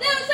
come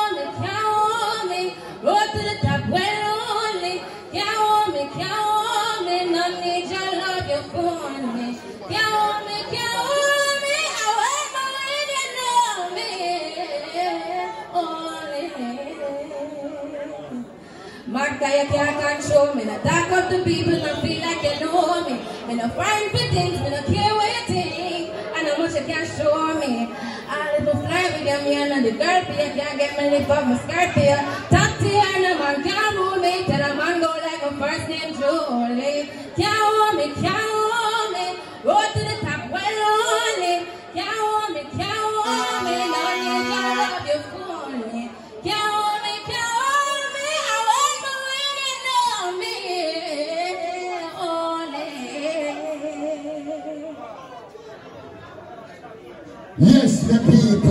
Mark, you can't control me. Not talk up to people, not feel like you know me. Me no find for things, me no care what you think. And how much you can show me. I little fly with them, me and the girl for you can't get me lift up my skirt for you. Talk to you and the man can't me. Tell a man go like a first name Julie. Can't hold me, can't hold me. To the top, well only. Can't hold me, can't hold me. To love you for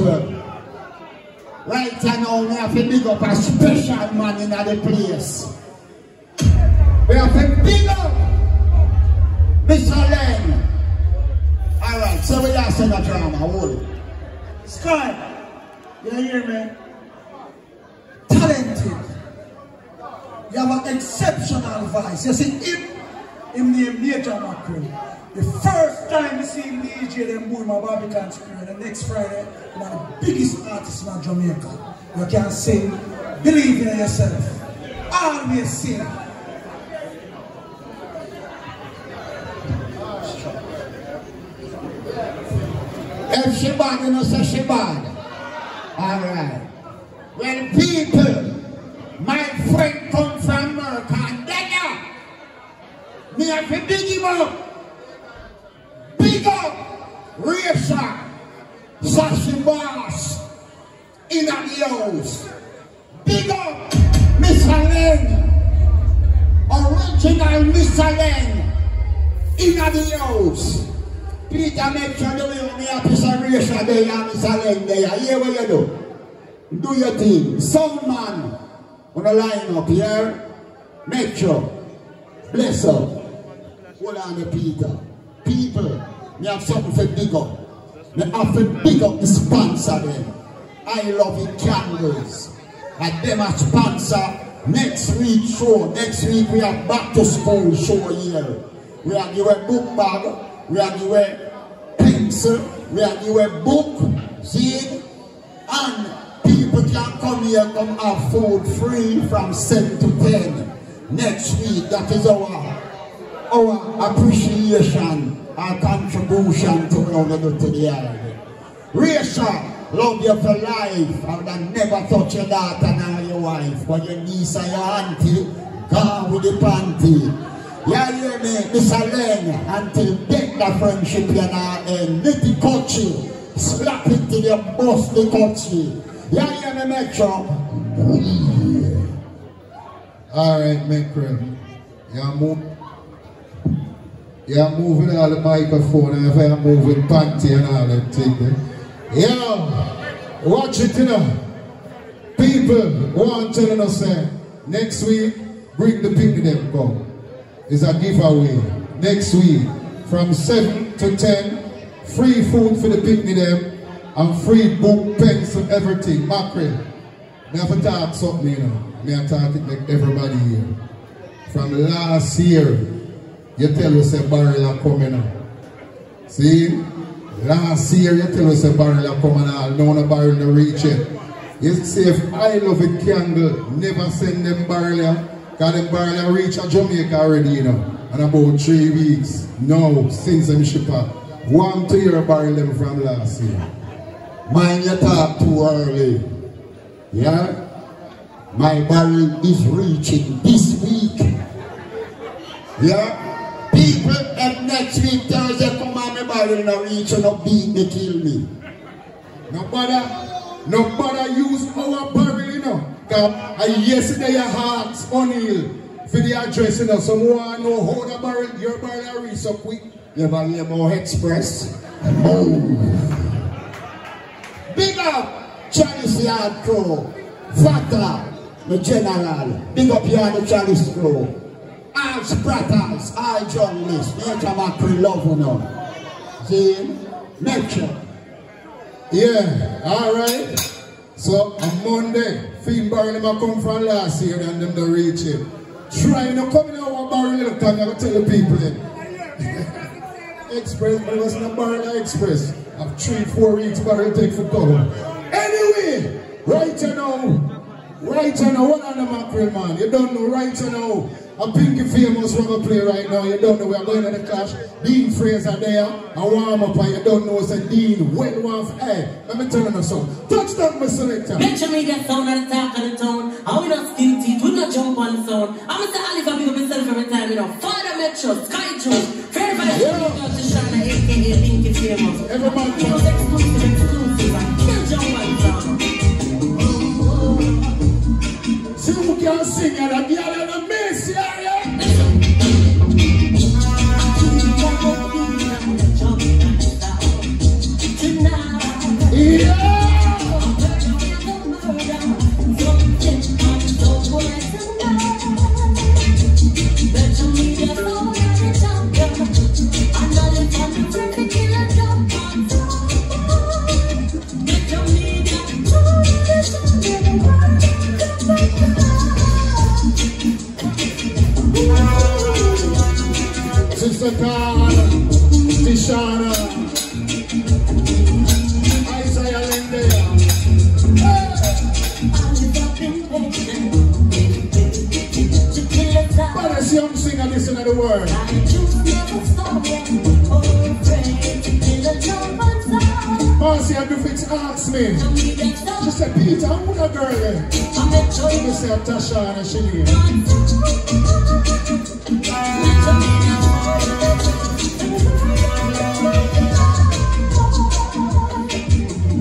people. Right now, we have to big up a special man in the place. We have to big up Mr. Len. Alright, so we are saying a drama, hold it. Sky, you hear me? Talented. You have an exceptional voice. You see, him, him named Major Macron. The first time you see him DJ them boy my Barbican screen, the next Friday, one of the biggest artists in Jamaica. You can sing, believe in yourself. Always sing. If she bad, you know say she bad. Alright. When people, my friend come from America and Dada, me have to big him up. Big up Sashi Boss, in house. Big up. Len. Mr. Len, in house. Peter make sure the way me have preservation there, Mr. Len there. Hear what you do. Do your thing. Some man on the line up here. Make sure. Bless up. Hold on Peter. People, me have something for dig up. Me have to dig up the sponsor them. I love it candles. And them a sponsor next week show. Next week we have back to school show here. We are give a book bag. We are give a pencil. We are give a book. See? And people can come here come have food free from 7 to 10 next week. That is our our appreciation, our contribution to we do to the island. Rachel, love you for life. I would have never touch your daughter nor your wife, but your niece and your auntie, gone with the panty. Yeah, hear me, Mr. Len, until death the friendship you know end. Nitty coachy, slap it till you bust the coachy. Yeah, hear me, Metro. All right, Macron. Yeah, move. Yeah, moving all the microphone and if I'm moving panty and all that thing. Yeah, watch it, you know. People, one telling us uh, next week, bring the picnic them come. It's a giveaway. Next week, from 7 to 10, free food for the picnic them and free book, pencil, everything. Mackerel. Me have to talk something, you know. Me have to talk it like everybody here. From last year, you tell us a barrel are coming out. See? Last year you tell us a barrel are coming out. No one barrel no reach it. You if I love it candle, never send them barrel here. Cause them barrel reach a Jamaica already, you know. And about three weeks. No, since them shipper. One to year barrel them from last year. Mind you talk too early. Yeah? My barrel is reaching this week. Yeah? People at next week Thursday come on my barrel now reach and now beat me, kill me. Nobody, nobody use our barrel, you know. Cause uh, yesterday I asked O'Neill for the address, you know. Someone know how the barrel, your barrel reach so quick. Never hear more express. Move. Big up Charles Yard Crew. Fata, the general. Big up Yard Charles Crew. All spratters, all journalists. Nature Macri love you now. See? Nature. Yeah, all right. So on Monday, Finn Barrel them come from last year and them don't reach it. Try to come in our barrel little time, I tell the people then. Express, but it was not Barrel Express. I've three, four weeks barrel take for go. Anyway, right now, right now, what on the mackerel man? You don't know right now. A Pinky Famous rubber play right now. You don't know we are going to the clash. Dean Fraser there. I warm up and you don't know it's a Dean. One hey, let me tell you something. Touchdown, my selector. Metro Media sound at the top of the town. And we not skin teeth, we not jump on the sound. I'm Mr. Oliver, up myself every time, you know. Father Metro, Sky Joe, Fair by Yeah. to Shana, aka Pinky Famous. Everybody exclusive, exclusive, and kill jump on sound. See who can sing and a girl and a miss, Sister Carl, Tishana, Isaiah Lendea. But this young singer listen to the word. Marcy and Dufix asked me. She said, Peter, who that girl there? She said, Tasha and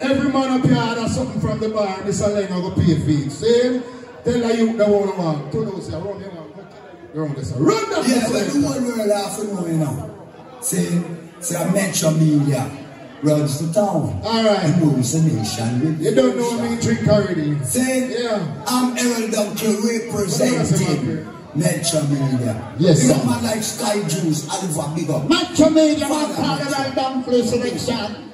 Every man up here order something from the bar. Mr. Leng will go pay fees. See? Tell the youth the one man. Two those here. Run them Run this. Run them. Yeah, but the whole world have to know, you know. See, see, I mention media. Runs the town. All right. It moves the nation. You don't know me drink already. See, Yeah. I'm Errol Dunkley representing Metro Media. Yes, sir. man like Sky Juice, Oliver, big up. Macho Media man Carnival Downplay selection. Play by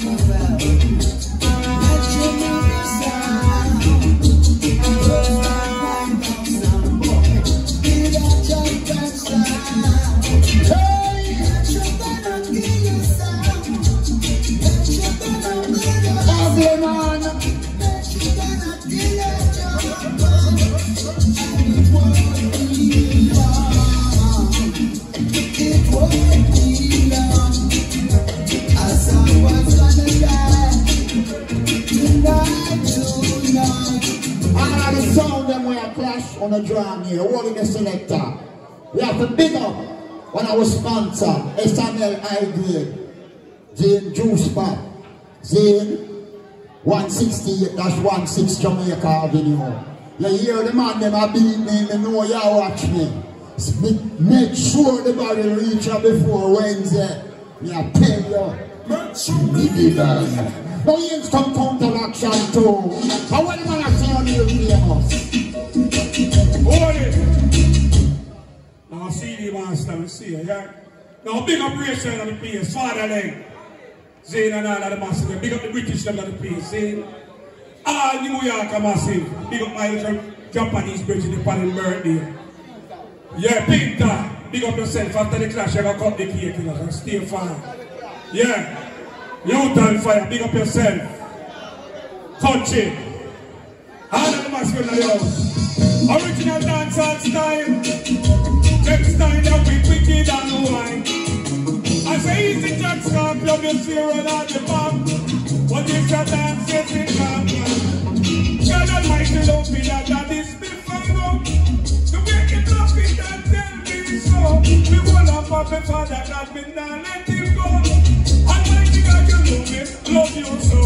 on the drum here, holding the selector. We have to big up I was sponsor, SML High Grade, Jane Juice Pop, Jane 168-16 Jamaica Avenue. You hear the man them a beat me, me know you watch me. Make sure the body reach her before Wednesday. Me I tell you. Make sure Me be there. No instant counteraction too. How well man I say on you famous? Hold. Now CD master, we see it, yeah? Now big up Rachel on the place, Father Leg. Zane and all of the massive. Big up the British them on the place, Zane. All New York are massive. Big up my little Japanese bridge in the panel birthday. Yeah, Pinta. Big up yourself after the clash, you gotta cut the cake, you know, and stay fine. Yeah. You turn fire, big up yourself. Touch it. All of the massive in the house. Original dancehall style. Next time that we wicked and wine. I say easy jack scarf, love your zero on the back. What is your dance, yes, it can God Almighty love me that that is before go. The wicked love me that tell me so. Me will have my father that me not let him go. Almighty God, you know me, love you so.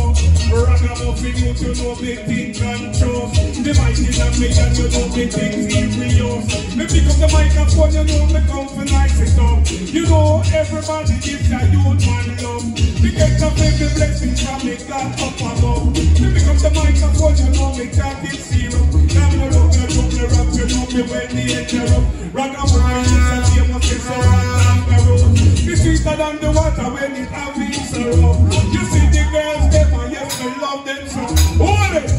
Ragamuffin, you to know me think and trust. The mighty that me and you know me think serious. Me pick up the microphone, you know me come for nice up. You know everybody is a youth man love. Me get a baby blessing from me God up above. Me pick up the microphone, you know me talking zero. Now me love me, love me, rap, you know me when the interrupt. Ragamuffin is a famous, it's a rock and roll. The sweeter than the water when it have its sorrow. You see the girls, them and yes, me love them so. Hold it!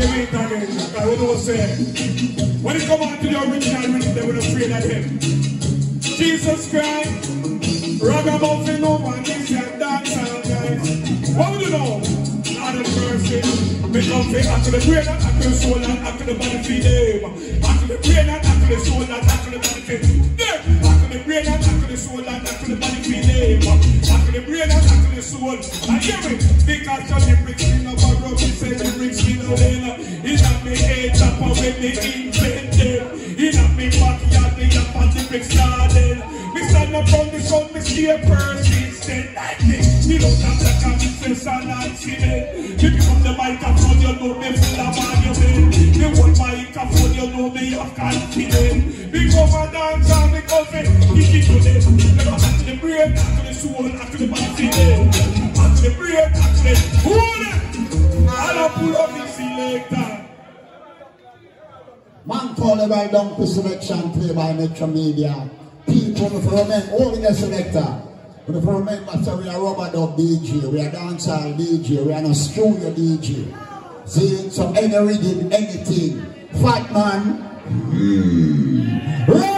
It again. I not say. When it come on to the original rhythm, they would afraid of him. Jesus Christ, ragamuffin over this and dance and guys. What would you know? Not a person. Make up fit after the brain and after the soul and after the body feed them. After the brain and after the soul and after the body feed them. After the brain and after the soul and after the body feed them. After the brain and after the soul. And hear me, because Johnny bricks me borrow, he said he bricks me no later. He not me head up when me invent them. He not me backyard, me up on the bricks garden. Me stand up on the sun, me stay persistent like. Me look at the canvas and accident. Me pick up the microphone, you know me full of argument. Me hold microphone, you know me have confidence. Me go for dance and me go for it to them. Me go back to the brain, back to the soul, back to the body. Back to the brain, back to the hold it. Man call it right down to selection play by Metro Media. People if you remember, only the selector. But if you remember, so we are rubber dub DJ, we are dancehall DJ, we are no studio DJ. See, so any rhythm, anything. Fat man. mm,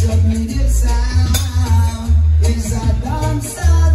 Electromedial sound is a sound?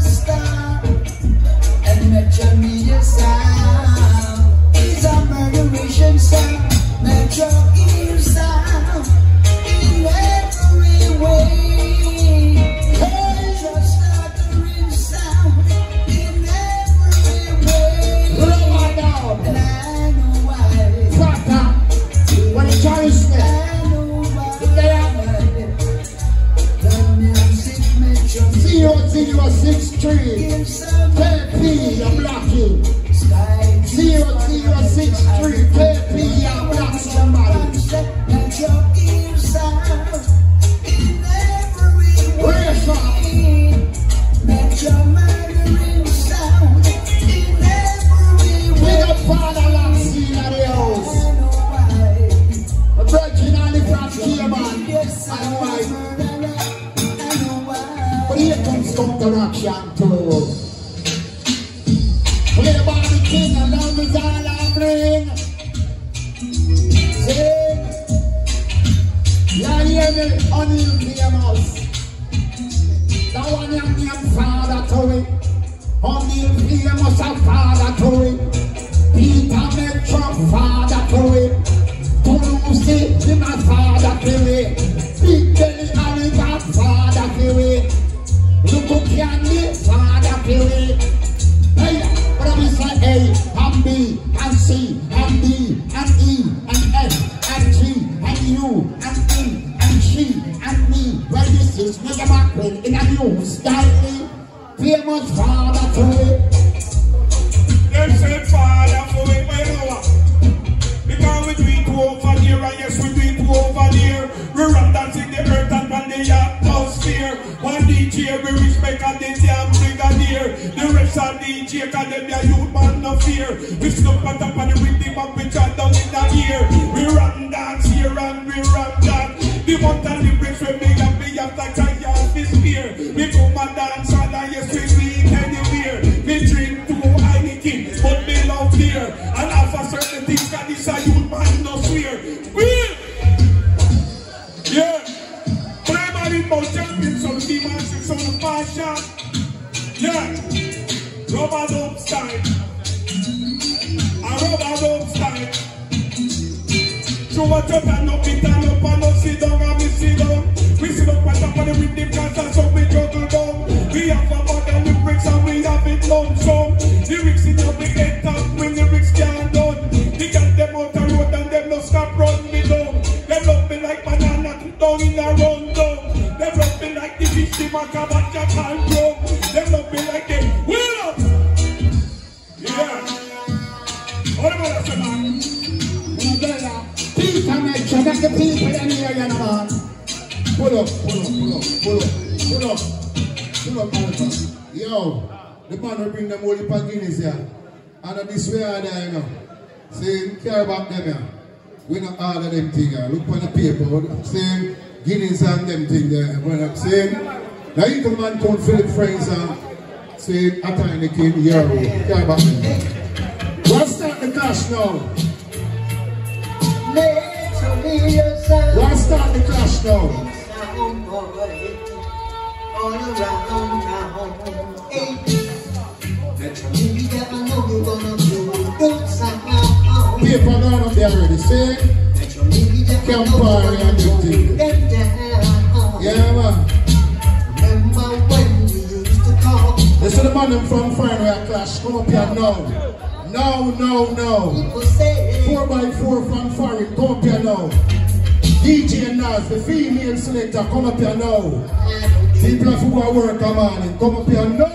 them thing. I look on the paper, what I'm saying, Guinness and them thing there, what I'm saying. Now you come Philip and say, I. What's that the clash now? What's that the clash now. Paper down up there already, see? Campari and. Yeah, man. Remember when we used to. Come up here now. Four by four. Come up here now. DJ Nazz, the female selector, come up here now. People have to go work. Come up here now.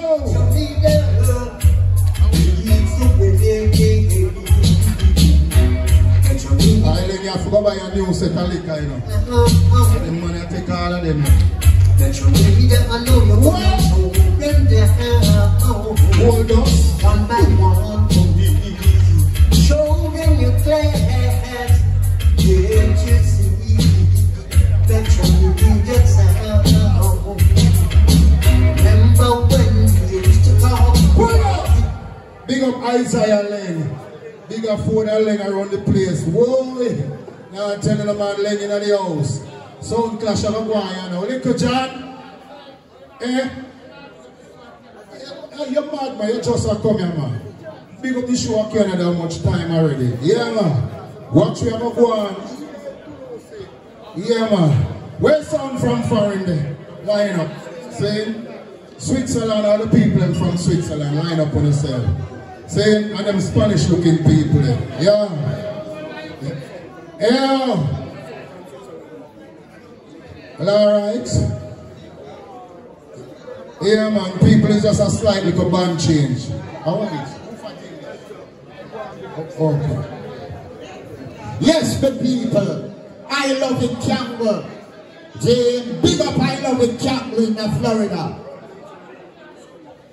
I forgot by your news, you know. I take all of them. Then you get my love, you know. Hold up. One by one. Show you see? That. Remember when you used to talk. Big up Isaiah Lane. Bigger phone and leg around the place. Whoa! Now I'm telling the man Lane in the house. Sound clash of a guy, now. Little John. Eh? You're mad, man. You just a come here, man. Big up the show of Canada much time already. Yeah, man. Watch where I'm going. Yeah, man. Where sound from foreign there? Line up. See? Switzerland, all the people from Switzerland, line up on yourself. See? And them Spanish looking people. Yeah. Yeah. Well, alright. Yeah, man, people is just a slight little band change. How want it. Oh, okay. Yes, the people. I love it, Campbell. Jane, big up I love it, Campbell in Florida.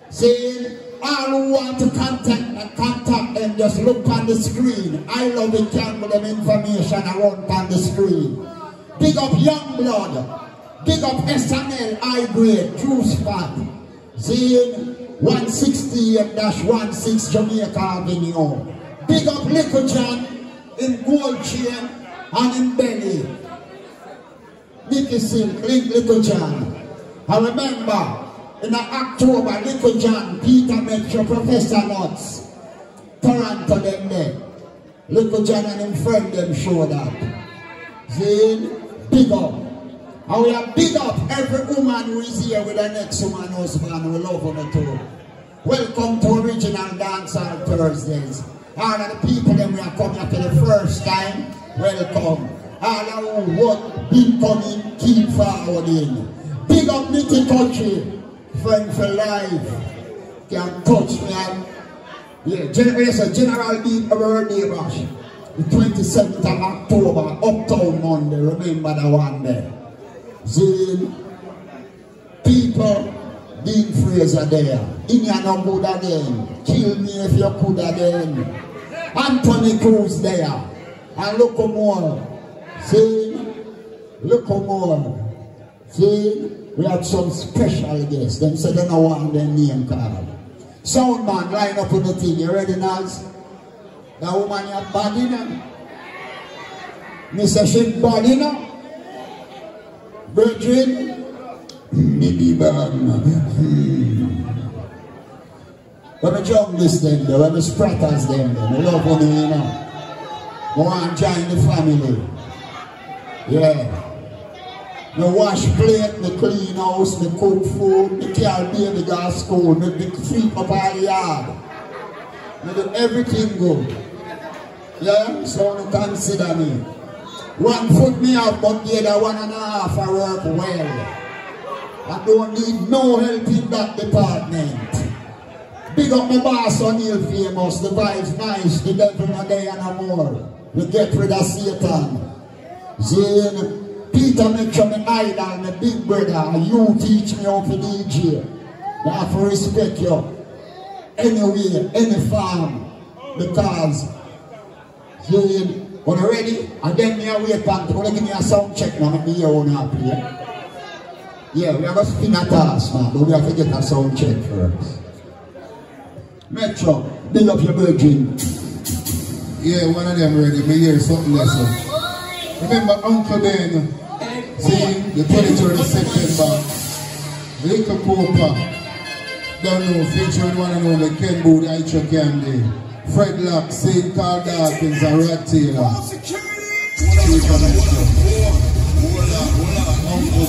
Saying, all who want to contact, contact them, just look on the screen. I love it, Campbell, them information around on the screen. Big up Young Blood. Big up SNL High Grade, True Spot. Zane 168-16 Jamaica Avenue. Big up Little John in Gold Chain and in Belly. Nicky Silk, Little John. I remember in October, Little John, Peter Metro, Professor Nuts, Toronto them there. Little John and him friend them showed up. Zane, big up. And we are big up every woman who is here with the next woman husband. We love them too. Welcome to Original Dancehall Thursdays. All of the people them we are coming for the first time, welcome. All of who what been coming, keep forwarding. Big up Nitty Country, friend for life. Can touch me and yeah, General, General Deep birthday bash. The 27th of October, Uptown Monday, remember the one there. Zane, people, Dean Fraser there. In your good again. Kill me if you could again. Anthony Cruz there. And look more. See? Look more. See? We have some special guests. Them say they don't want their name card. Sound man, line up on the thing. You ready, Nazz? That woman you bad enough. Mr. She bad enough. Brethren, maybe bad. Hmm. When the junglist them there, when the spratters them there, love me, you know. I want join the family. Yeah. Me wash plate, the clean house, the cook food, the carry baby go to school, me big sweep up the yard. Me do everything good. Yeah, so you consider me. One foot me out, but the other one and a half I work well. I don't need no help in that department. Big up my boss O'Neal famous, the vibes nice, the devil not there no more. We get rid of Satan. Zane, Peter make sure me idol, my big brother, you teach me how to DJ. I have to respect you. Anyway, any farm. Because Zane, when you ready, and then me a wait back, to give me a sound check now, me here on up here. Yeah, we have to spin a task, man, but we have to get a sound check first. Metro, big up your virgin. Yeah, one of them ready. Me hear something so. Remember Uncle Ben, see, the 23rd of September, Little Cooper, don't know, featuring one and only Ken Boothe, Aisha Candy, Fred Lock, St. Carl Dawkins, and Rod Taylor. Uncle.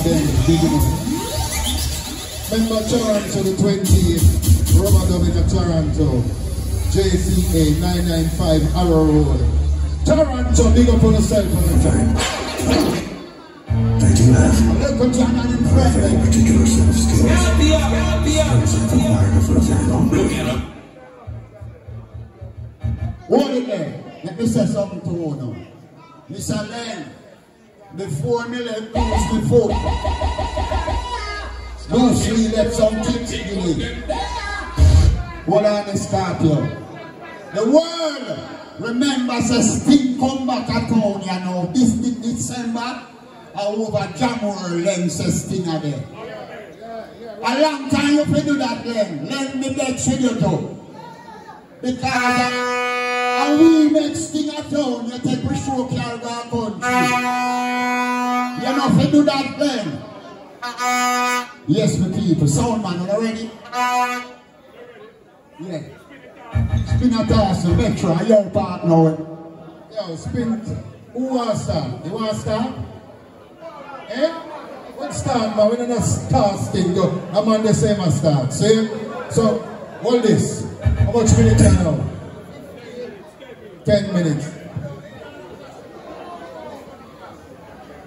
Remember Toronto the 28th, Rubber Dub in Toronto, JCA 995 Arrow Road. Toronto, big up on yourself on the time. They do have Little John and him a friend. very particular set of skills. Skills that require for example, Hold it there. Let me say something to you now. Mr. Len, before me let lose the foot. Bruce Lee left some tips in me. Hold on the scorpion. The world remembers a Sting come back at town, you know. This this December, I over Jamur Len says Sting are there. A long time you fi do that, Len. Len me beg for you too. Because uh, we next thing at town, you take we show Calgary country. You know if do that then. Yes, my people. Sound man, you ready? Yeah. Spin a toss, Metro, your part now. Yo, spin. Who wants start? You want to start? Eh? What start, man? We don't know start thing. Go. I'm on the same as start. See? So, hold this. How much minutes now? 10 minutes.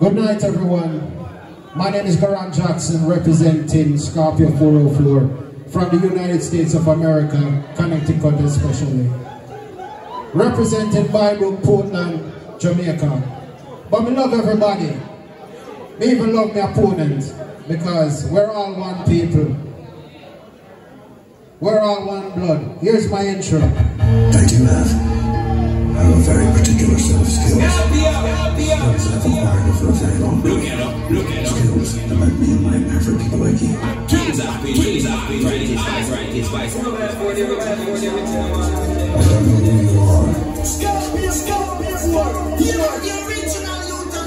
Good night, everyone. My name is Garan Jackson, representing Scorpio 404 from the United States of America, Connecticut especially. Represented Brook Portland, Jamaica. But me love everybody. Me even love my opponent because we're all one people. We're all one blood. Here's my intro. I do have, I have a very particular set of skills. Skills I've acquired for a very long time. Skills that might be a nightmare for people like you. I don't know who you are. Scorpio, Scorpio, you are the original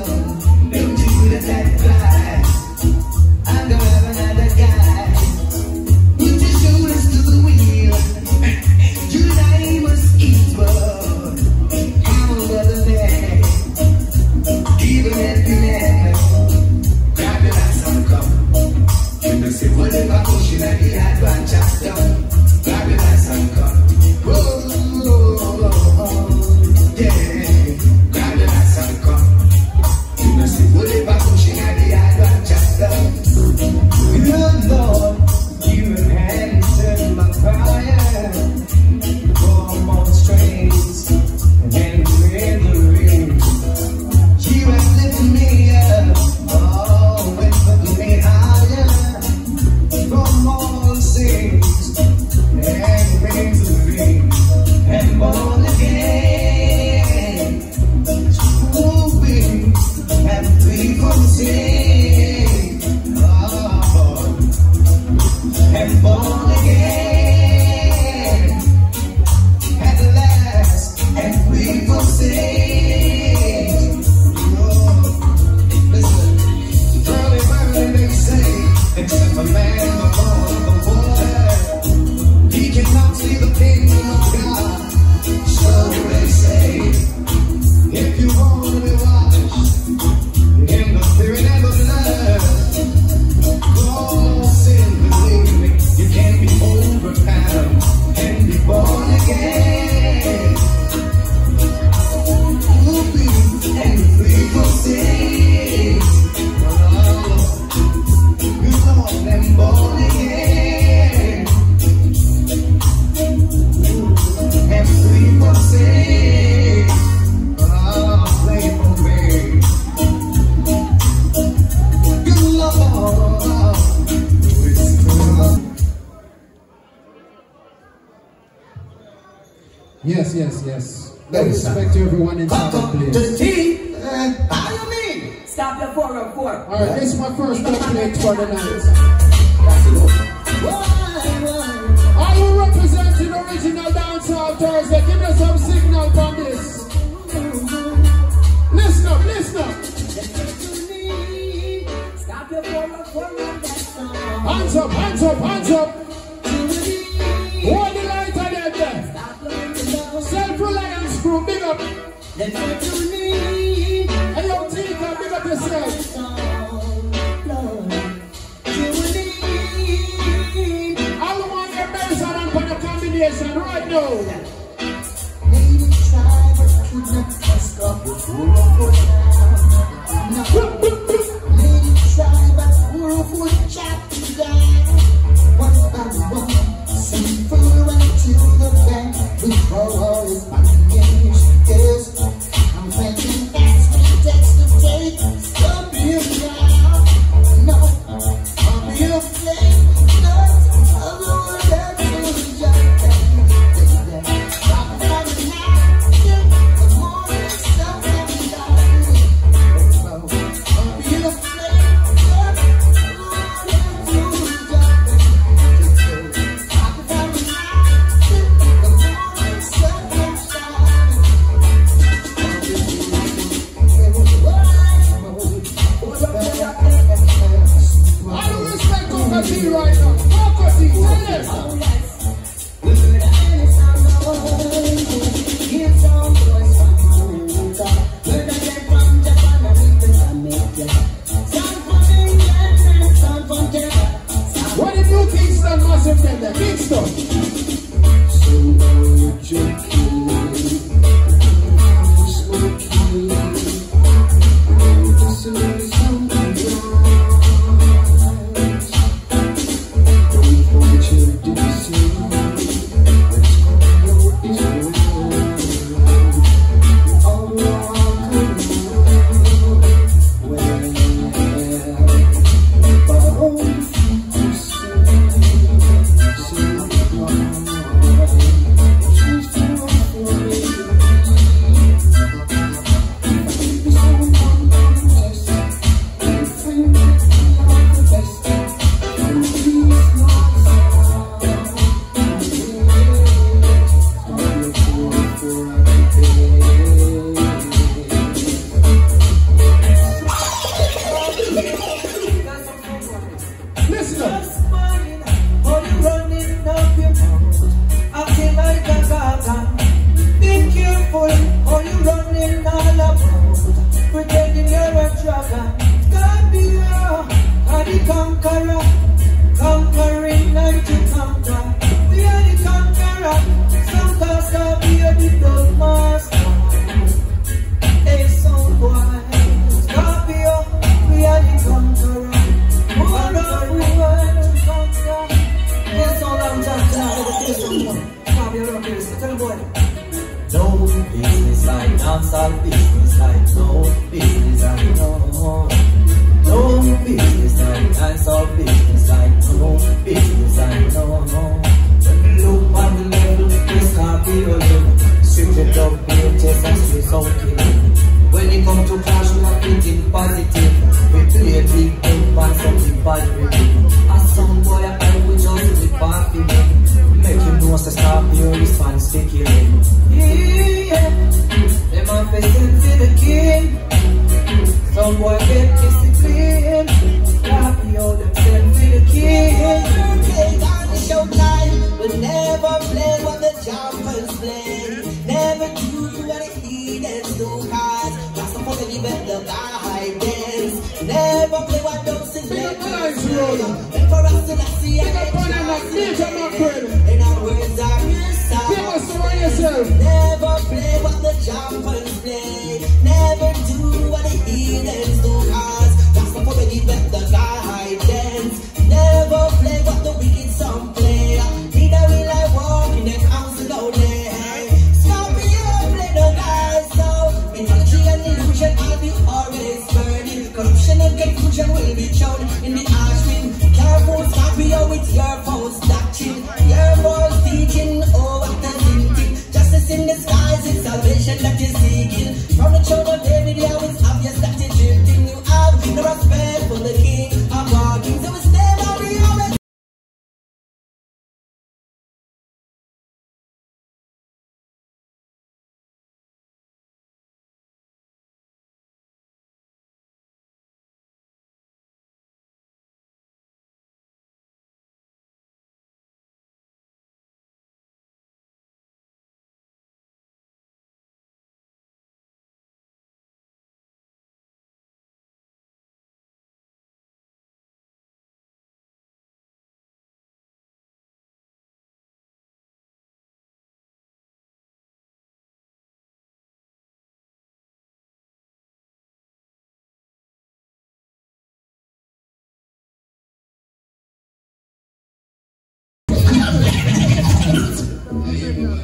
people.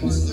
Final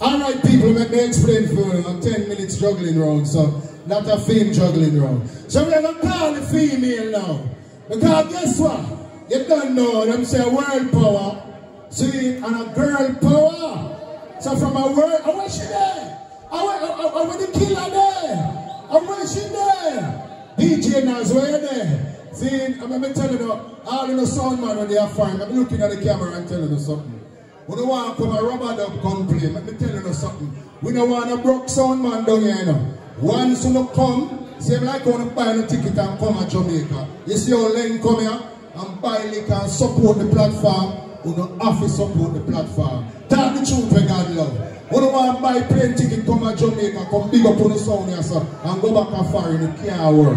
Alright. Alright, people, let me explain for you. I'm 10 minutes juggling round, so not a fame juggling round. So we're gonna call the female now. Because guess what? You don't know them say world power. See, and a girl power. So from a world, I where she there? Oh, I oh, oh, oh, where the killer there? Oh, where she there? DJ Nazz, where you there? See, I'm gonna tell you, all in the sound man when they are fine, I'm looking at the camera and telling you something. We don't want to come a rubber dub come play. Let me tell you something. We don't want a broke sound man down here, you know. Once you come, same like when you buy a ticket and come to Jamaica. You see how Len come here and buy liquor and support the platform. We don't have to support the platform. Tell the truth where God love. We don't want to buy plane ticket, come to Jamaica, come big up on the sound here, sir, and go back and far in the care world.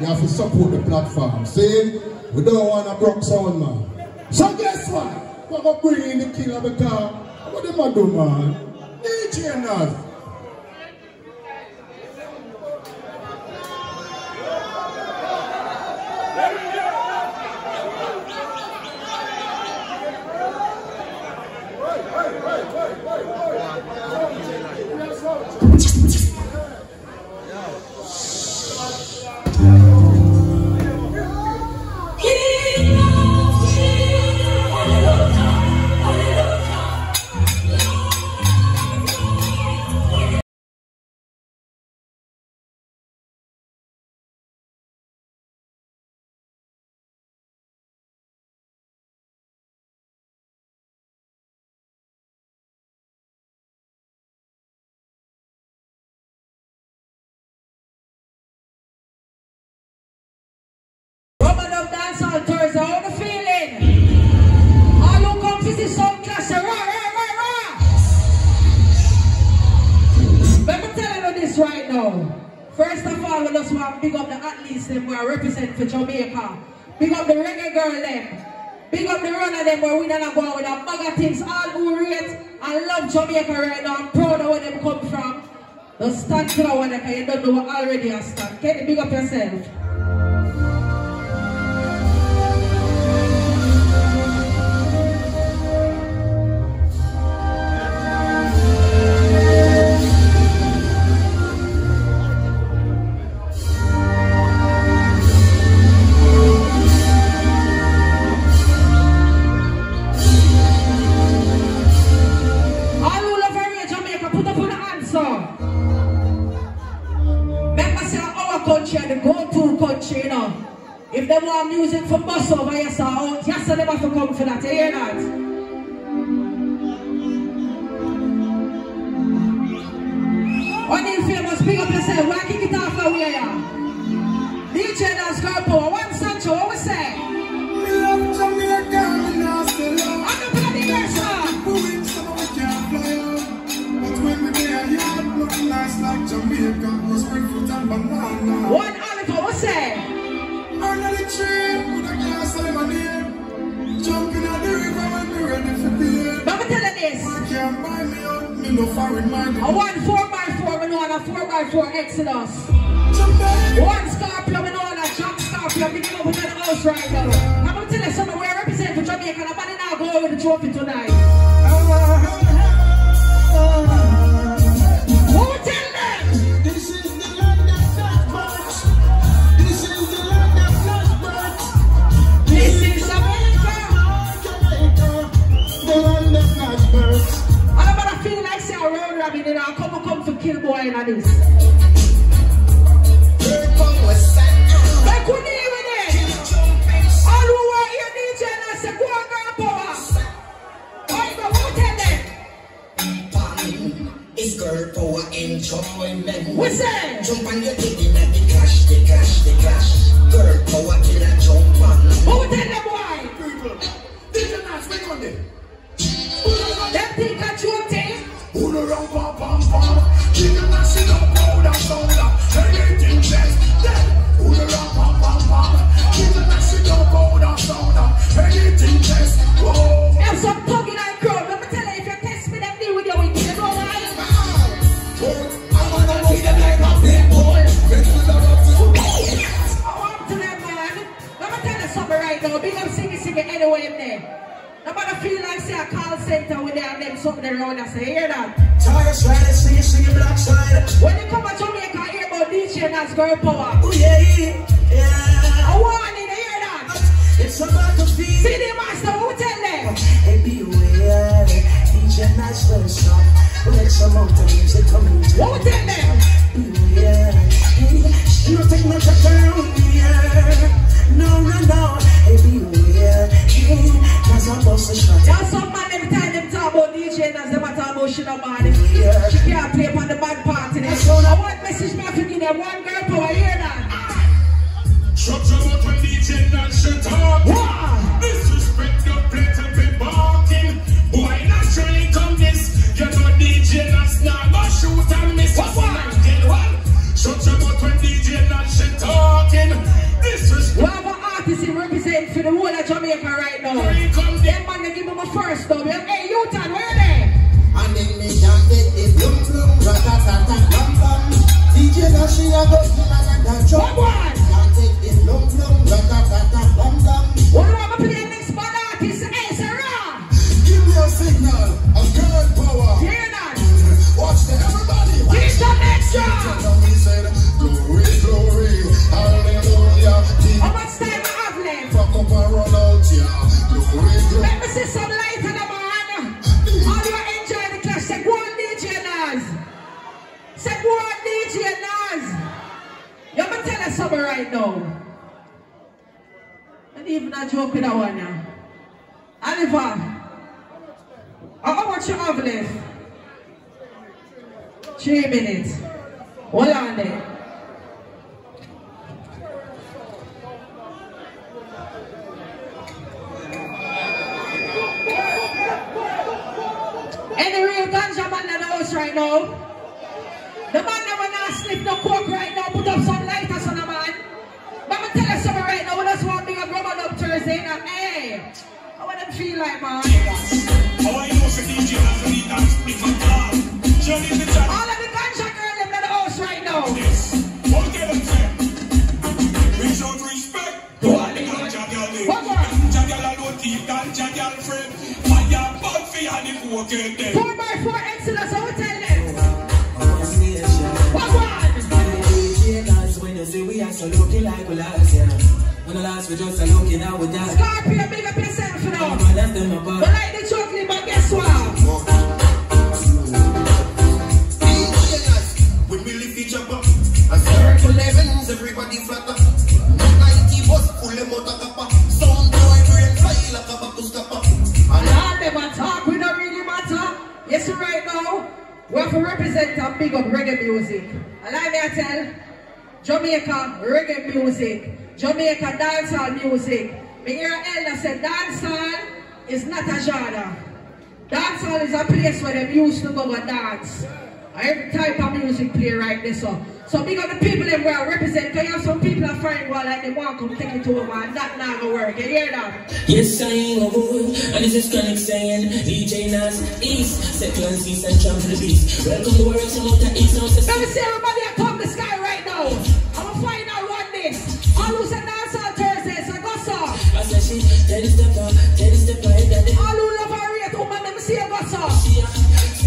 You have to support the platform. See? We don't want a broke sound man. So guess what? To bring in the because what am I do, man? DJ Nazz. Rubber Jamaica. Big up the reggae girl them. Big up the runner them where we don't go with a bag of things. All who rate I love Jamaica right now. I'm proud of where them come from. Just stand to the one because you don't know already has stand. Can you big up yourself? Come Yes, so right now, we have to represent our big up reggae music. And like me I tell, Jamaica reggae music, Jamaica dancehall music. Me hear Elder say dancehall is not a genre. Dancehall is a place where they used to go and dance. Every type of music play right there, so. So big up the people in where I represent, because you have some people are fighting well like they want to come take it to a man. that not gonna work. You hear that? Yes, I ain't a boy, and this is Chronic saying, DJ Nazz East, Second East and Champ the Beast. Welcome to where it's all that is Outer Let me see everybody that come the sky right now. I'm gonna find out what this. All who said dance on Thursday, so go so. I said she, ten step up, ten step ahead. All who love her, rate oh, woman, let me see her go so. She a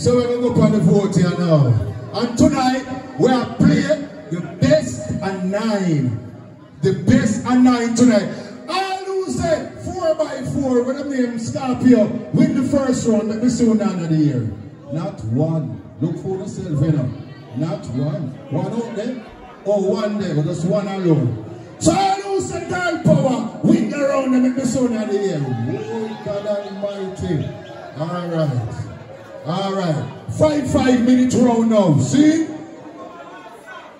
So we're going to go on the vote here now. And tonight, we are playing the best and nine. The best and nine tonight. All who say 4 by 4 with the name Scorpio win the first round, let me see one of the year. Not one. Look for yourself, you know. Not one. One out there? Or one there, but just one alone. So all who say power, win the round and make the son of the year. Oh, God Almighty. All right. All right. Five, five minutes round now. See?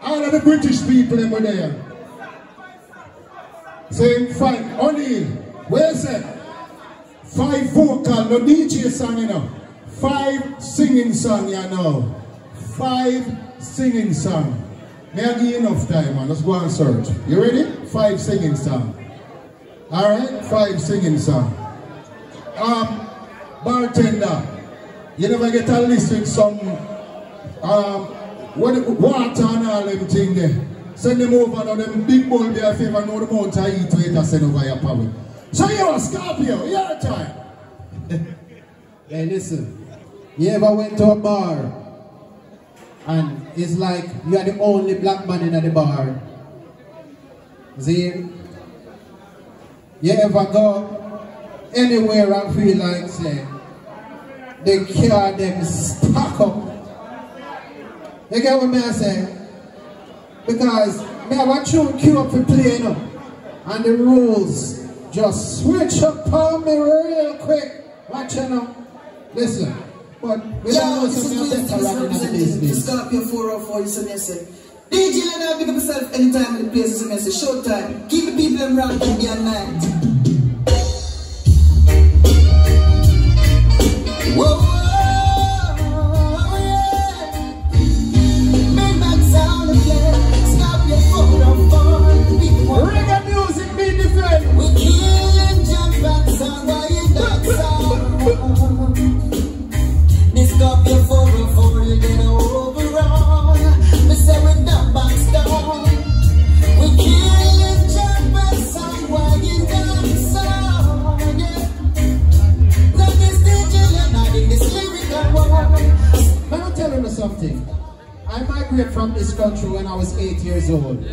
All of the British people over there. Saying five. Only. Where's it? Five vocal, no DJ song, you know. Five singing song, you know. Five singing song. May I give you enough time, man? Let's go and search. You ready? Five singing song. Alright? Five singing song. Um, bartender, you never get a list with some um, what, water and all them thing there. Send them over now, them big bowl there if you ever know the amount I eat wait I send over your power. So you're a Scorpio, a time. Hey, listen. You ever went to a bar and it's like you are the only black man in the bar? See? You ever go anywhere and feel like, say, the car them stuck up? You get what me I say? Because me have a tune queue up for playing up and the rules just switch up on me real quick. Watch you now. Listen. But we Yeah, don't know this something better this the representing business. Scorpio 404, you see me say. DJ Leonard, pick up yourself anytime in the place, you see me say. Showtime. Keep the people them round till the night. Something. I migrated from this country when I was eight years old.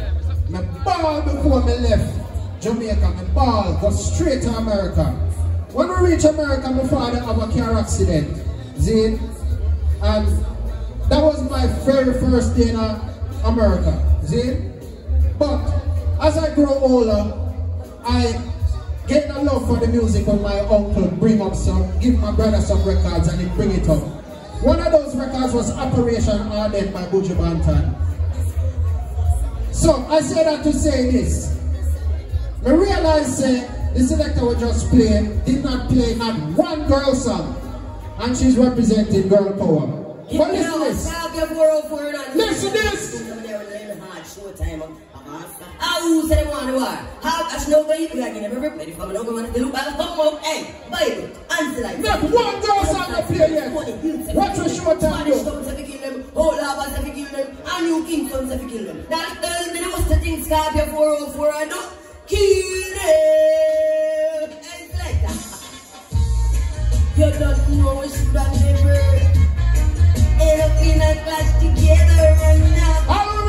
My ball before me left Jamaica, my ball go straight to America. When we reach America, my father have a car accident. See? And that was my very first day in uh, America. See? But as I grow older, I get a love for the music when my uncle bring up some, give my brother some records and he bring it up. One of those records was Operation Ardent by Buju Banton. So I say that to say this. I realize uh, the selector was just playing, did not play not one girl song. And she's representing girl power. But listen this. Listen this. Ah, who said they want to war? How I should know where you can get everybody from an over to look at the phone. Hey, Bible, answer like Not one girl song I play yet. Watch your short time Spanish tongues have kill them, whole Lava have kill them, and you King sons have kill them. Now tell me the thing Scorpio 404 I don't kill them. It's like that. You don't know it's from never end up in a class together and now.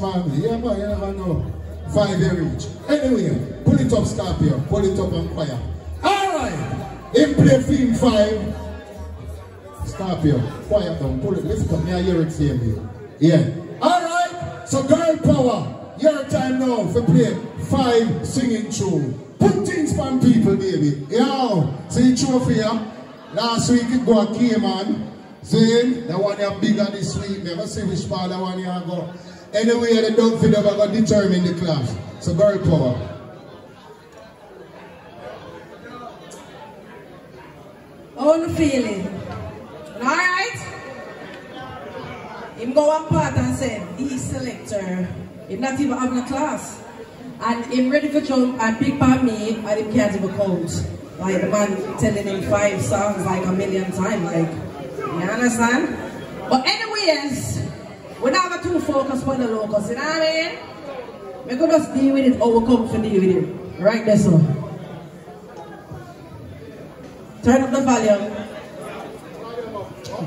5 year each, man. Yeah, man, you never know. 5 year each. Anyway, pull it up, Scorpio. Pull it up and fire. Alright! In play film 5. Scorpio, quiet down. Pull it, lift up. Me, I hear it here. Yeah. Alright! So, girl power. Your time now for play 5 singing tune. Put things on people, baby. Yo! See for here? Last week it go a key man. See, that one here bigger this week. Never see which part that one here go. Anyway, the dog feed never going to determine the class. So girl power. You feeling? Alright? Him go one part and say, the selector, him not even having a class. And him ready for jump and pick by me and him can't even count. Like the man telling him five songs like a million times, like, you understand? But anyways, we not have too focus on the locals, you know what I mean? We could just deal with it how we come to deal with it. Right there, so. Turn up the volume.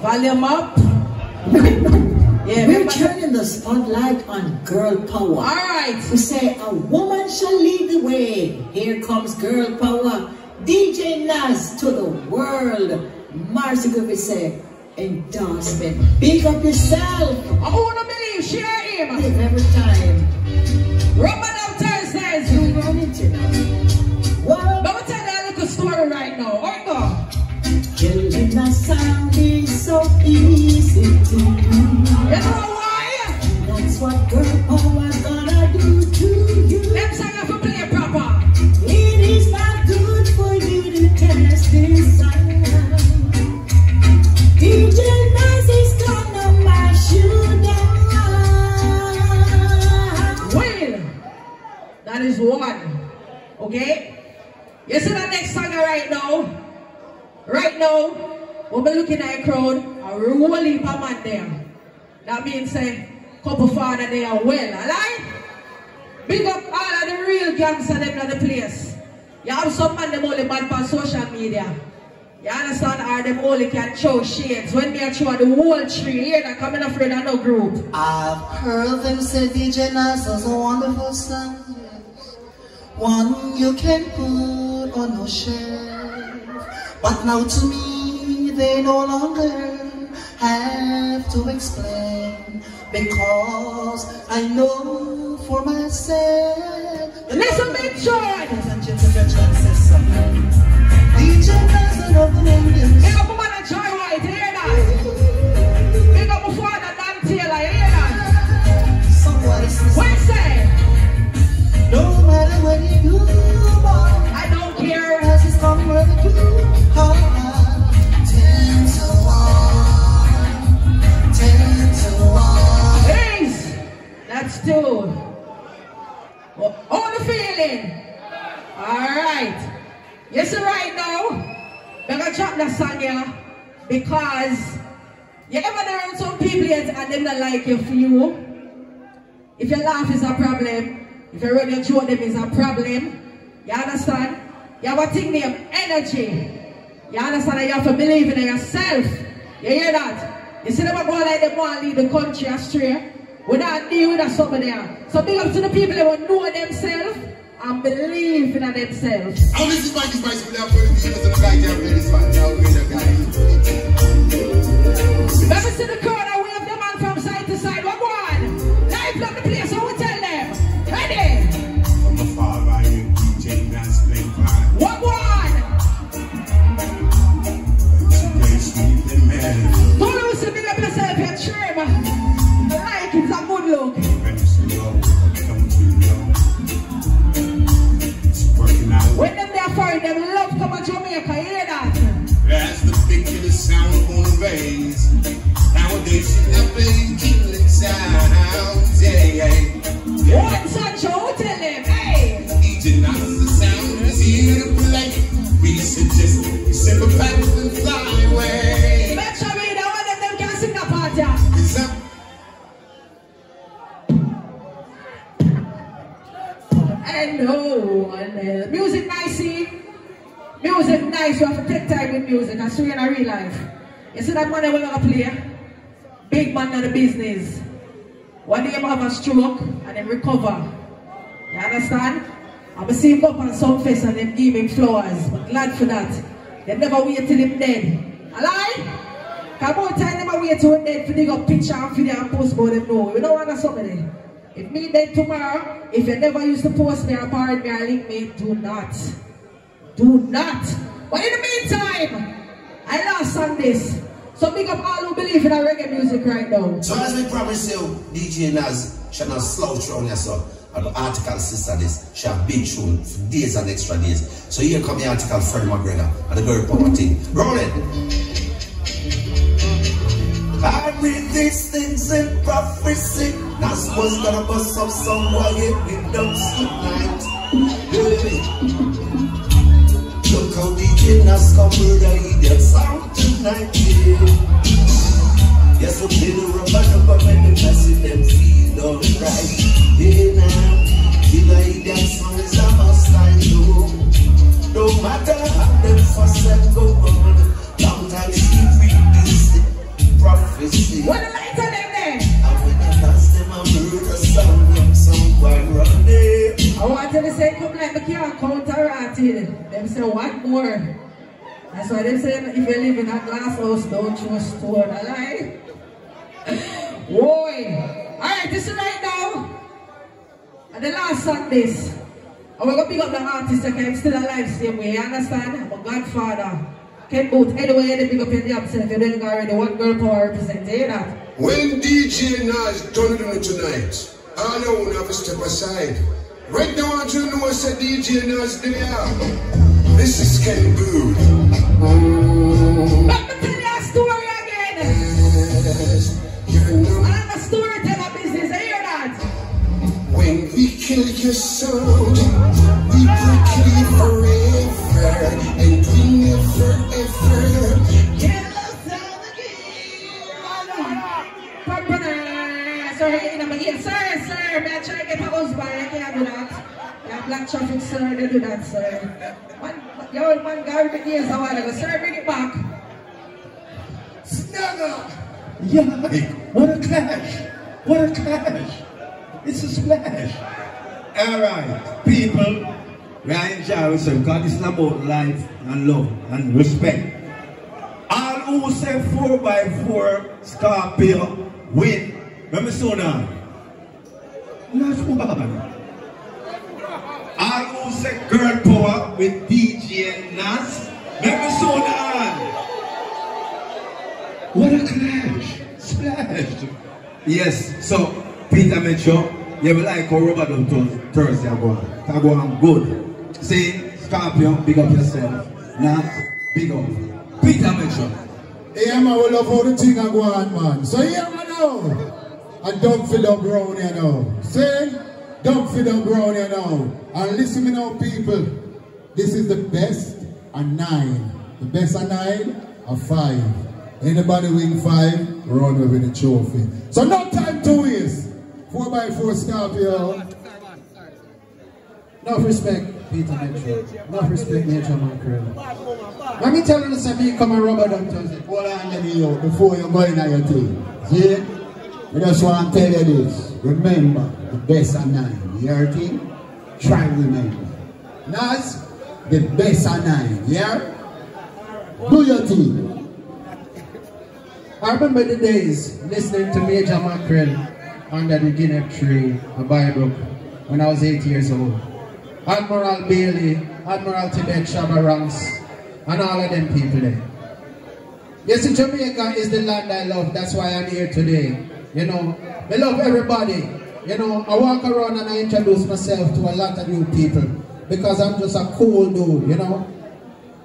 Volume up. yeah, We're turning the spotlight on girl power. All right. We say a woman shall lead the way. Here comes girl power. DJ Nazz to the world. Marcy Griffith say endorsement. Big up yourself. I want to believe, share him. Live every time. Rubber down Thursdays. You run into What? Let me tell you a little story right now. Right now. Killing a sound is so easy to do. You know why? That's what girl power gonna do to you. Them song have to play proper. It is not good for you to test this is one. Okay? You see the next song right now? Right now, when we're looking at a crowd, a roll heap of man there. That means say, couple father they are well, alright? Big up all of the real gangster them in the place. You have some man them only bad on social media. You understand? Or them only can show shades. When me a show the whole tree, here that coming afraid of no group. I've heard them say DJ Nazz is a wonderful song. One you can put on your shelf. But now to me, they no longer have to explain. Because I know for myself. Listen, Big John! Ladies and gentlemen, something. DJ Nazz of the millions. Big up my man Joy White, you hear that? Big up my father Dan Taylor, you hear that? Somebody Dude, well, all the feeling. All right. You see right now, we're that song because you ever know some people and them that like your view. If your laugh is a problem, if you run your throat them is a problem. You understand? You have a thing named energy. You understand that you have to believe in yourself. You hear that? You see them go like they want to lead the country astray. We not deal with that somebody there. So big up to the people that will know themselves and believe in themselves. How is this Mikey Spice with that for the people that like that really fun? Now we the guy. Let me see the crowd and you're trim. Like it's a good look. When them there for it, them love come to Jamaica, you hear that? That's the big killer sound on the bass. Nowadays you never killing sounds. Yeah, yeah. One such a tell them, hey. DJ Nance the sound is here to play. We suggest you simple pack and fly away. And no one else. Music nice? Music nice, you have to take time with music. I swear in a real life. You see that money we're gonna play? Big man in the business. One day him have a stroke and then recover. You understand? I'm see him up on some fest and them give him flowers. But glad for that. They never wait till him dead. Alive? Come on, them wait till him dead for dig up picture and video and post about them. No, we don't want somebody. If me dead tomorrow, if you never used to post me or borrow me or link me, do not. Do not. But in the meantime, I lost on this. So big up all who believe in our reggae music right now. So as we promised you, DJ Nazz, shall not slouch around yourself. And the article sister this, she have been for days and extra days. So here come the article Fred McGregor and the girl power thing. Roll it. Read these things in prophecy. Nazz was gonna bust up someone hit with those tonight. Look how DJ Nazz come with the idiot sound tonight. Yeah. Yes, we play the rubber number when the messy them feel alright. Yeah, now, killer idiot song is a must I know. No matter how them fuss and go on, long time this prophecy. What the lights on them there? And when I pass them a murder song, them song quite running. Oh, I want to say come like me can't counteract it. Them say what more? That's why they say if you live in a glass house, don't trust stone. I lie. Boy. Alright, this is right now. And the last this. And we're gonna pick up the artist that can still alive same way, you understand? I'm a godfather. Ken Boothe, anyway, you pick up your job self, you don't already one girl power represent, you that? When DJ Nazz done it tonight, I know we have to step aside. Right now, I want you to know said DJ Nazz there. This is Ken Boothe. Let me tell you a story again. Yes, you know. I'm a storyteller business, eh, you hear that? When we kill your soul, we will kill you forever, and we never ever. Sir, in a again. Sir, sir, may I try to get a husband? I can't do that. Yeah, black traffic, sir, they sir. Man, it years a while. Sir, bring it back. Snugger! Yeah, what a clash! What a clash! It's a splash! Alright, people, we are enjoying ourselves because this is about life and love and respect. All who say 4 by 4 Scorpio win. Let me slow down. Not one. All who say girl power with DJ Nazz. Let me slow down. What a clash! Splash! Yes, so Peter Mitchell, you will like how Robert Thursday are going. I go on good. See, Scorpion, big up yourself. Nazz, big up. Peter Metro. Yeah, man, we love how the thing a go on, man. So, yeah, man, now. And don't feel the ground here now. See? Don't feel the ground here now. And listen me now, people. This is the best a nine. The best a nine, a five. Anybody win five, run with the trophy. So no time to waste. Four by four Scorpio. Enough respect, Peter Metro. Enough respect, Major Mackerel. Let me tell you this, me come and rubber them to say, Hold on, let me before you go in your thing. See? I just want to tell you this. Remember, the best of nine. You hear it? Try remember. Nazz, the best of nine. Yeah? Do your thing. I remember the days listening to Major Mackerel under the Guinea tree, a Bible, when I was eight years old. Admiral Bailey, Admiral Tibet Shabba Ranks, and all of them people there. You see, Jamaica is the land I love. That's why I'm here today. You know, I love everybody. You know, I walk around and I introduce myself to a lot of new people because I'm just a cool dude, you know.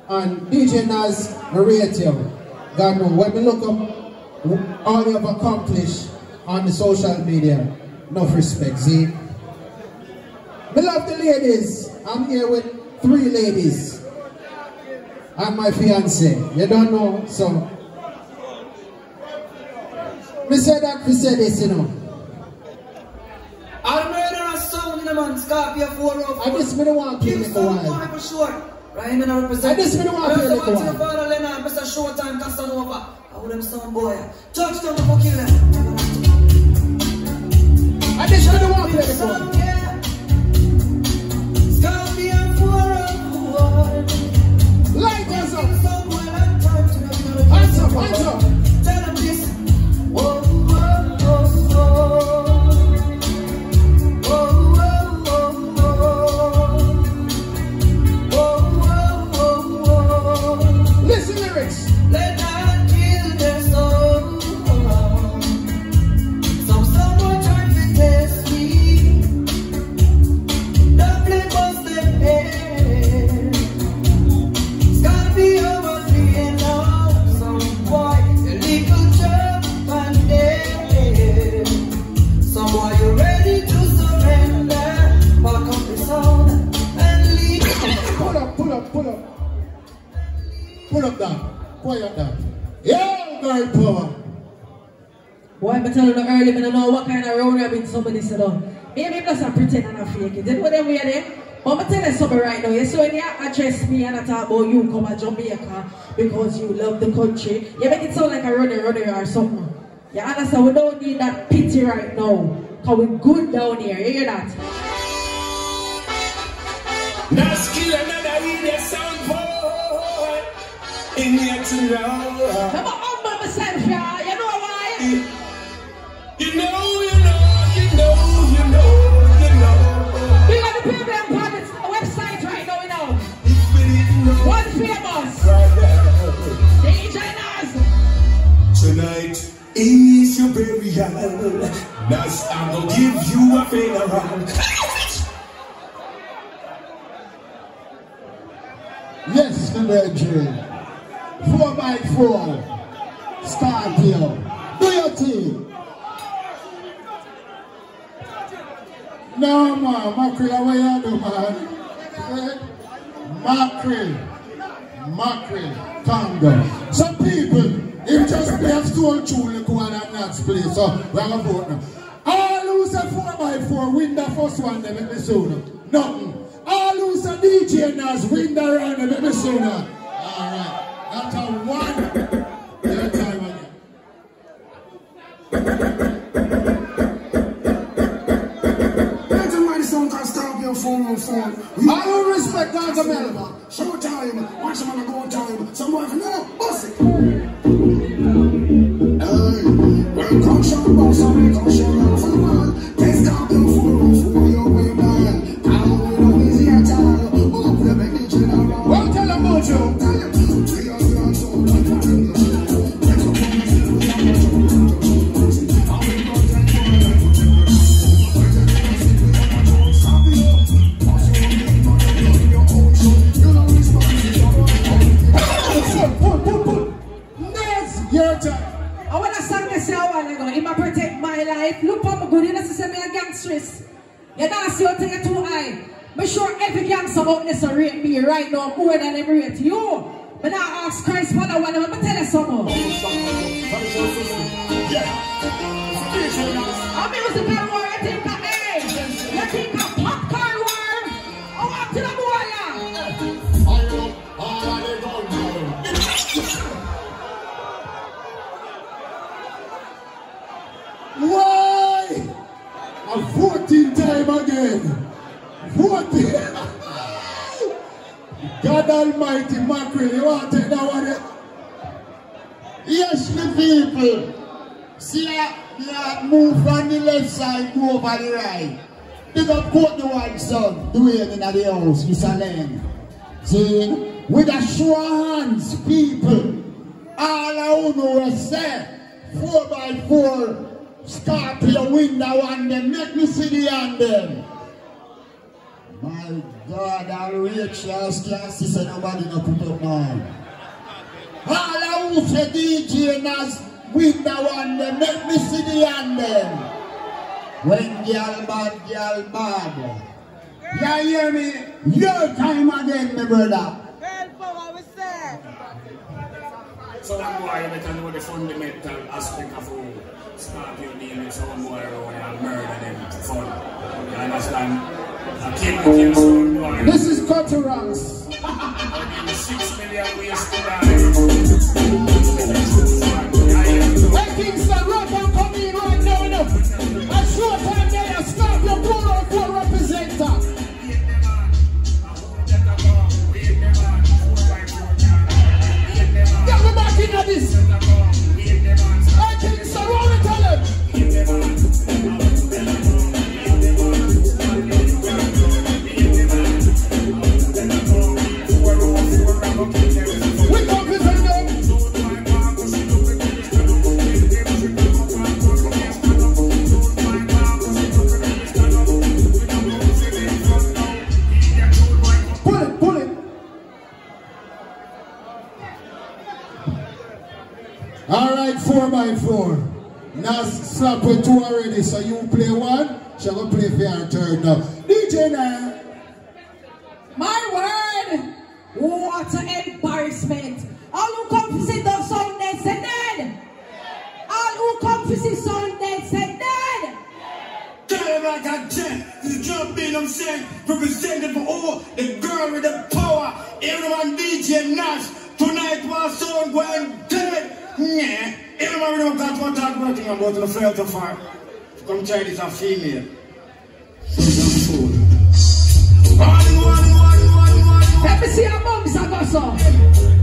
And DJ Nazz, rate. God knows, when we look up all you have accomplished on the social media, enough respect, see? The ladies. I'm here with three ladies. And my fiance. You don't know, so. Me say that, me say this, you know. I'll murder a sound in the man, Scorpio 404. I just don't want to play like a while. for sure. Right, me not represent. I just don't want to play like a while. Father Leonard, Mr. Showtime, Casanova. I would them sound boy. Touchdown to fuck kill them. I just don't want to play like a while. Light us up. Hands up, hands up. On. Maybe just a pretend and a fake it. You know them way there? But I'm gonna tell you something right now. You so when you address me and I talk about you come to Jamaica because you love the country, you make it sound like a runner runner or something. You understand? We don't need that pity right now. Cause we're good down here. You hear that? Nazz kill another idiot sound boy in tonight. Come on, humble myself, yeah. Tonight is your burial. Nazz, I'm gonna give you a funeral. Yes, my brethren. Four by four. Scorpio. Do your thing. No, man. Mackerel, what you do, man? Eh? Mackerel. Tango. Some people, if just play a stone tune, and not play. So, we're going to vote now. All who say four by four, win the first one, they make me soon. Nothing. All who say DJ Nazz, win the round, they make me soon. Alright. That's a one. Your time again. Phone on phone. I will respect God's America. Show time. Watch them on the go time. Some boy from no, bust it. Boss, I'm gonna come show you for the man. Take stop your man. I don't all. The tell them about you. Them. Every gangster out there so rate me right now more than them rate you. But now ask Christ Father one, I'm tell you something. I mean, what's the better war? You think hey, eh, you think of popcorn war? Oh, up to the boy, yeah. Why? A 14 time again. God Almighty, mackerel, you want to take that one? Yes, the people. See that? Yeah, move from the left side, go over the right. Big up Courtney White son, doing in the house, Mr. Len. See, with a of hands, people, all I know is say, four by four, Scorpio window on them, make me see the hand them. My God, I Rachel can't see say nobody no put up now. All I who say DJ Nazz window on them, make me see the hand them. When girl bad, girl bad. You hear me? Your time again, my brother. Some boy you better know the fundamental aspect of who Scorpio deal with some boy around and murder them for fun. You understand? I keep the kill some boy. This is me six million ways to die. When Kingston Rock and come in right now, you know. A short time there, stop your 404 representer. Get me back into this. All right, four by four. Now slap with two already, so you play one, she will play for your turn now. DJ now. My word! What an embarrassment! All who come to see the sound dead said dead! All who come to see sound dead said dead! Tell them like I can. This jump in, I'm saying, representing for all the girl with the power. Everyone DJ Nazz. Tonight was song going dead. Yeah. Everyone really got what talk about thing about the flirt of fire. Come try this a female. Let me see your mums a go so.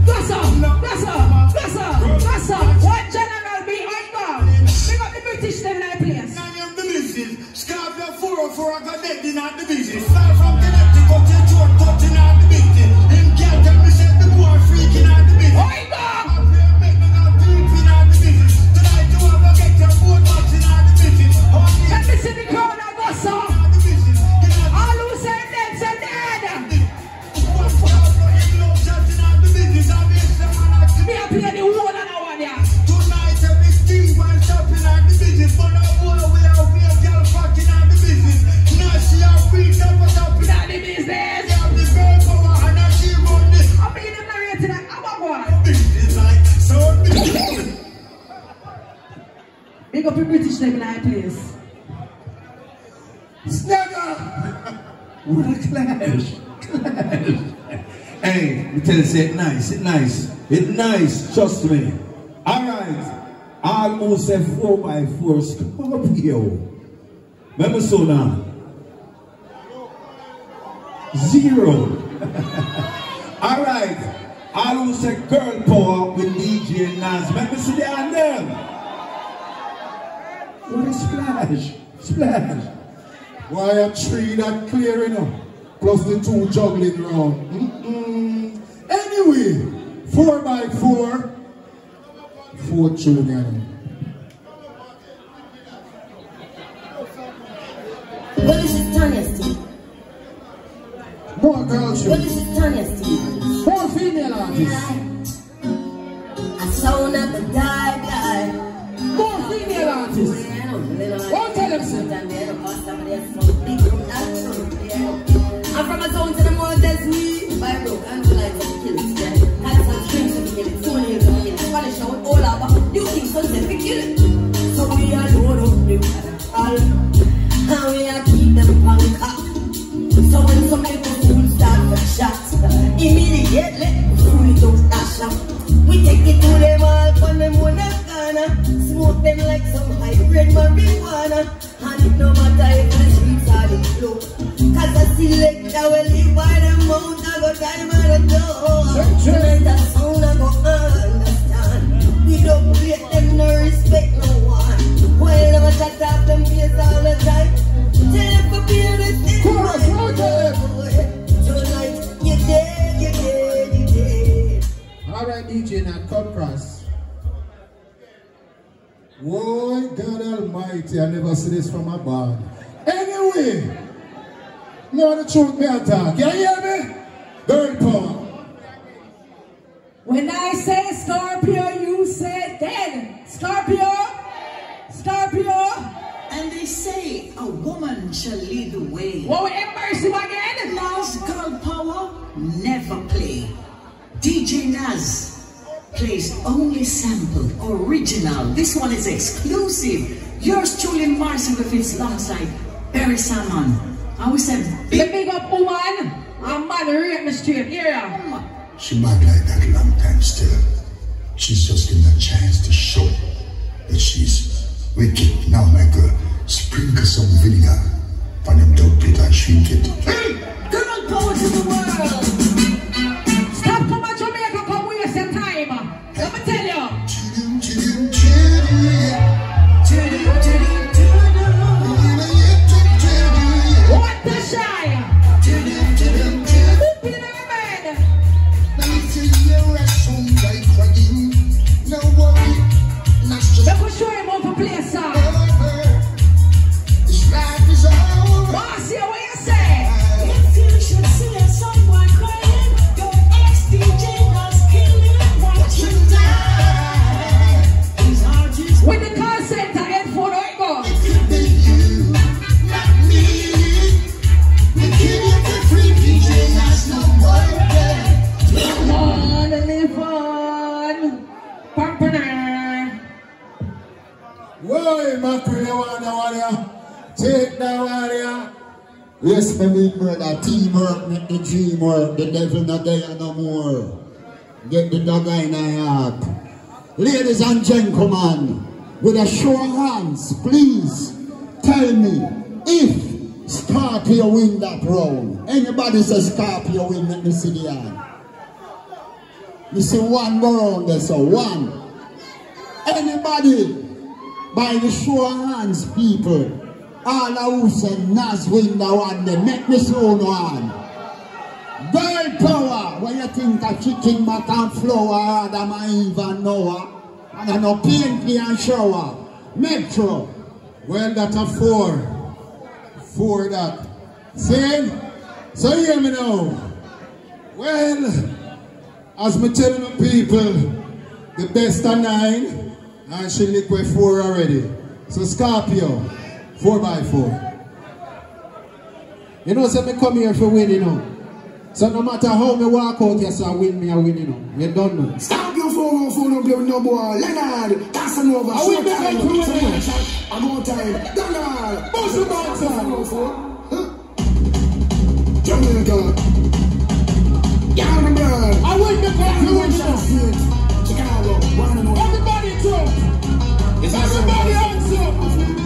Go so, go so, go so, go so. One general behind God. Big up the British them in place. the business. Scorpio 404 I got dead in the business. Fly from Connecticut to George touching out the business. Him can't tell me say the boy freaking out the business. God! Let me see the crowd a go so. Big up the British them in place. Snagger! What a clash! Clash! Hey, me tell you, say it nice, it nice, it nice, trust me. Alright, I almost a 4 by 4 Scorpio. Remember so now? Zero. Alright, I almost a girl power with DJ Nazz. Remember see the hand them? What a splash, splash. Why a three that clear enough? Plus the two juggling round. Mm-mm. Anyway, four by four. Four children. What is it, Tanya More girls. What is it, Tanya Four female artists. I saw not the guy, guy. More female artists. I'm from a town to the mountains, me. By I'm Take the warrior. Yes, my big brother, teamwork make the dream work. The devil not there no more. Get the dog in the heart. Ladies and gentlemen, with a show of hands, please tell me if Scorpio win that round. Anybody say Scorpio win, let me see the hand. You see one more round there, so one. Anybody by the show of hands, people. All who say Nazz win the one, make me slow no hand. Girl power, when you think of chicken back and flour, Adam and Eve and Noah, and I know paint and shower. Metro, Well, that's a four. Four that. See? So hear me now. Well, as me telling the people, the best of nine, and she liquid four already. So Scorpio, four by four. You know, say me come here for win, you know. So no matter how me walk out so I win me, I win, you know. You don't know. Stop your phone, phone, don't play with no boy. Leonard, Casanova, I will short make time. up for Come on, it. shot. I'm on time. Donald, Boss the bouncer. Jamaica. My man. I will make up for it, you know. Chicago, one and one. Everybody jump. Everybody hands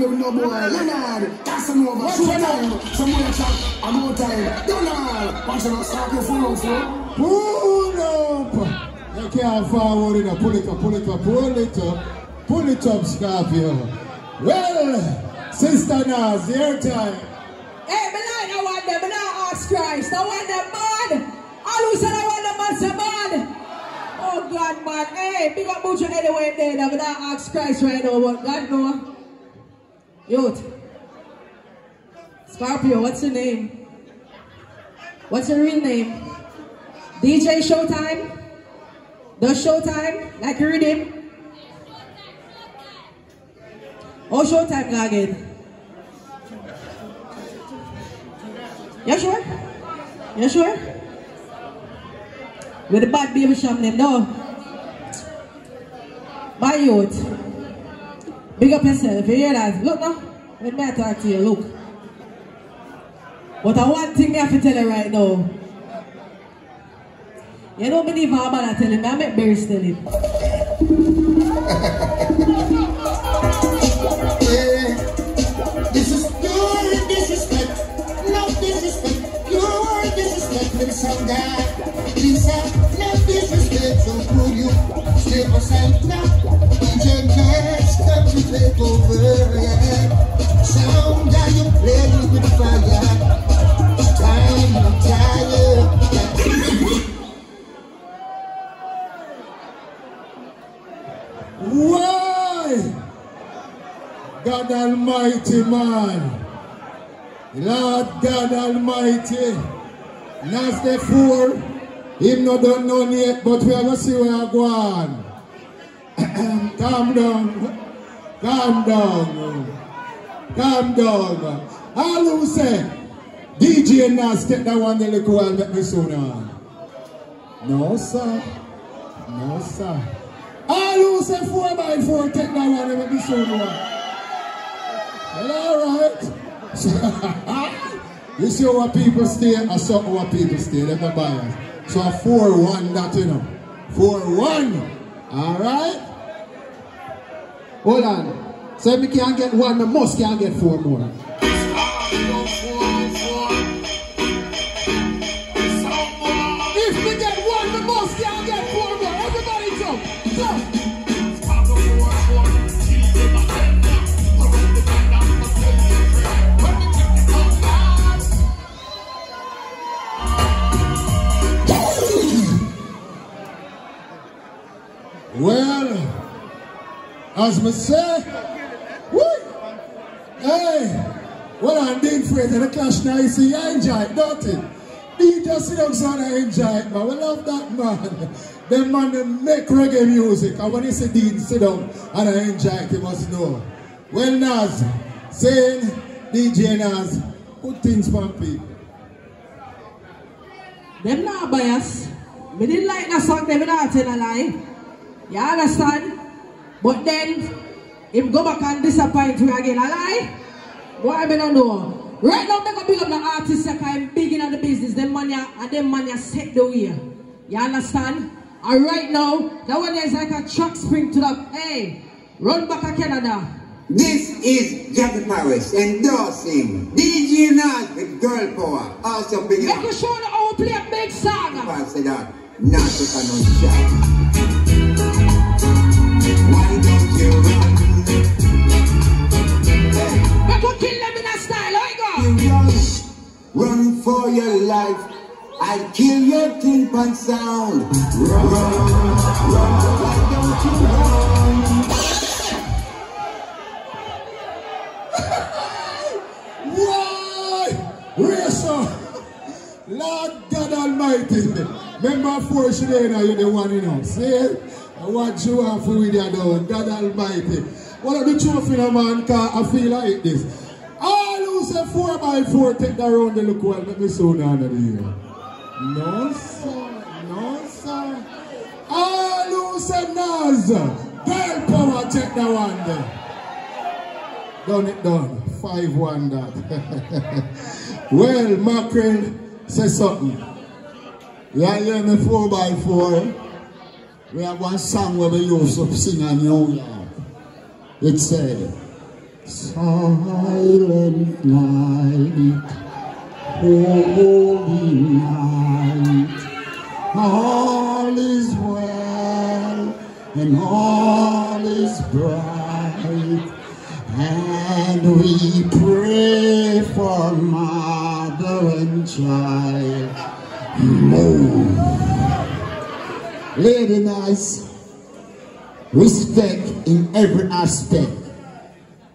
don't no boy. Leonard, Casanova, shoot time. Some more chat, I'm more time. Donald, watch out, stop your phone on. Pull up. You can't forward it up. Pull it up, pull it up, pull it up. Pull it up, Scorpio. Well, Sister Nazz, your time. Hey, me like that one there. Me not ask So when the man, all who said I want the man say man. Oh God, man. Hey, big up Buju anyway there. I'm gonna ask Christ right now, but God know. Youth. Scorpio, what's your name? What's your real name? DJ Showtime? The Showtime? Like you read him? Oh, Showtime again. You sure? You sure? With the bad baby sham name, no. My youth. Big up yourself, eh, you hear that? Look now. Let me talk to you, look. But I one thing I have to tell you right now. You don't believe how man I tell him, I make Barry tell him. This is pure disrespect, no disrespect, pure some guy. Lisa, no disrespect, so could to take over. Sound you with fire. Time. Why? God Almighty, man. Lord God Almighty. Last four. Him not done yet, but we have to see where I go on. Calm down. Calm down. Calm down. All who say, DJ Nazz take that one the little while make me soon on. No, sir. No, sir. All who say 4 by 4 take that one and make me soon on. Well, alright. you see how people stay, I saw how people stay, them the buyers. So 4-1 that, you know. 4-1. Alright? Hold on. So if we can't get one, we must can't get four more. Well, as me say, woo, hey, well, I'm being afraid of the clash now. You see, you enjoy it, don't just sit down son and enjoy it, man. We love that man. Them man, they make reggae music. And when you say Dean sit down and I enjoy it, you must know. Well, Nazz, saying DJ Nazz, good things for people. Them not bias. Me didn't like that song, them not tell a lie. You understand? But then, if go back and disappoint you again, a lie? What I don't know. Right now, make a big up the artists that I'm big in the business. Them money and them money set the way. You understand? And right now, that one is like a truck spring to the hey, run back to Canada. This is Jackie Paris endorsing DJ Nazz with Girl Power. Also big Make you sure the old play a big song. I say that, not to no shot. You? Make you kill them in a style. You go? Run, for your life. I'll kill your tympan sound. Run, run, why don't you run? Why? Racer. Lord God Almighty. Remember now, you're the one you know. See? Want you off with you down. God Almighty. What are the in a man car? I feel like this. All who say four by four take that round the look well, let me soon under the year. No, sir. No, sir. All who say Nazz, girl power take that one. Done it done. 5-1 that. well, Mackerel, say something. You hear me 4 by 4 We have one song where we used to sing in New. It said, Silent night, holy night, all is well and all is bright. And we pray for mother and child. Move. Nice. Respect in every aspect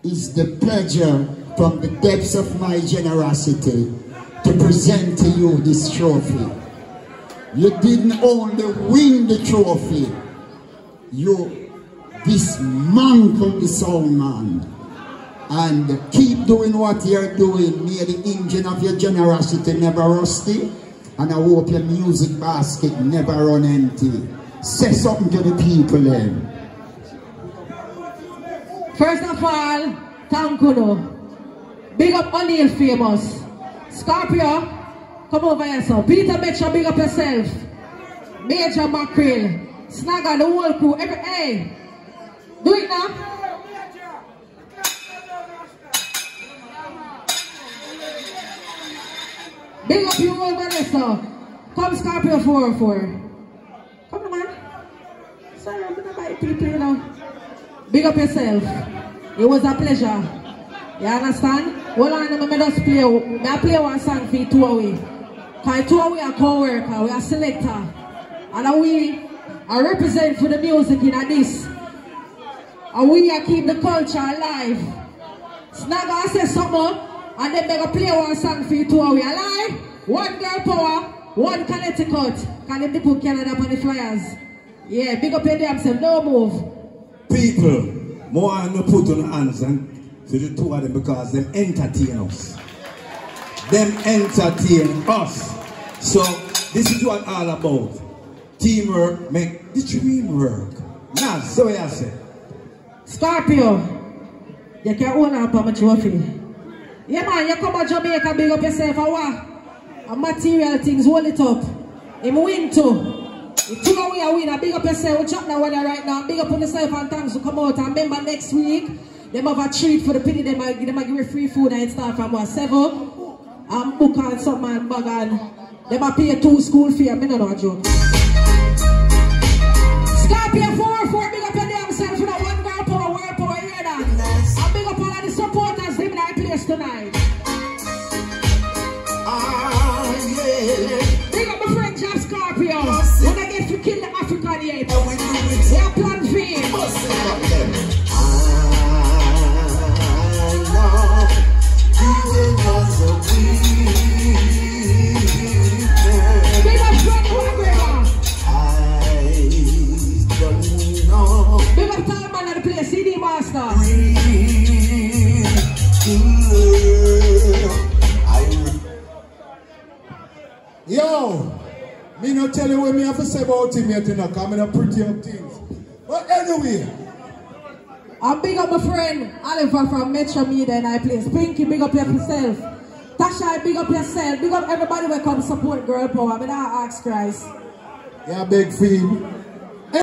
is the pleasure from the depths of my generosity to present to you this trophy. You didn't only win the trophy, you dismantled the sound man. And keep doing what you're doing. May the engine of your generosity never rusty. And I hope your music basket never run empty. Say something to the people then. First of all, thank you. Big up O'Neill famous. Scorpio, come over here, so. Peter, sure big up yourself. Major Mackerel, Snagger, the whole crew, every, hey, do it now. Big up you all, Vanessa. Come Scorpio 404. Come on. Sorry, I'm gonna buy people, you know. Big up yourself. It was a pleasure. You understand? Hold on, let me just play. I play one song for two away. Because two away are co-worker, we are selector. And we are represent for the music in this. And we are keep the culture alive. Snag I say something, and then they go play one song for you two away. Alive? One girl power, one Connecticut. Can they put Canada on the flyers? Yeah, big up your damn self, no move. People, more and no put on hands and to the two of them because them entertain us. Them entertain us. So this is what all about. Teamwork make the dream work. Now, so I say. Scorpio, you can own up on my trophy. Yeah man, you come to Jamaica, big up yourself, a what? A material things, hold it up. Him win too. You took away a win, a big up yourself, we chat now right now, big up on yourself and thanks to come out. And remember next week, them have a treat for the penny, them might, give you free food and start from what, seven? And book and some man bag and them might pay two school fee, I mean, no joke. Scorpio 4, 4, tonight. Ah, yeah. Big up my friend Job Scorpio. When I get to kill the African yet. We are plan for him. Big up friend McGregor. Big up time man of the place, CD Master. Yo, me not tell you what me have to say about him yet, you know, because I'm not pretty up things. But anyway, And big up my friend Oliver from Metro Media and I place. Pinky, big up yourself. Tasha, big up yourself. Big up everybody who come support Girl Power. I mean, I ask Christ. yeah, big feed.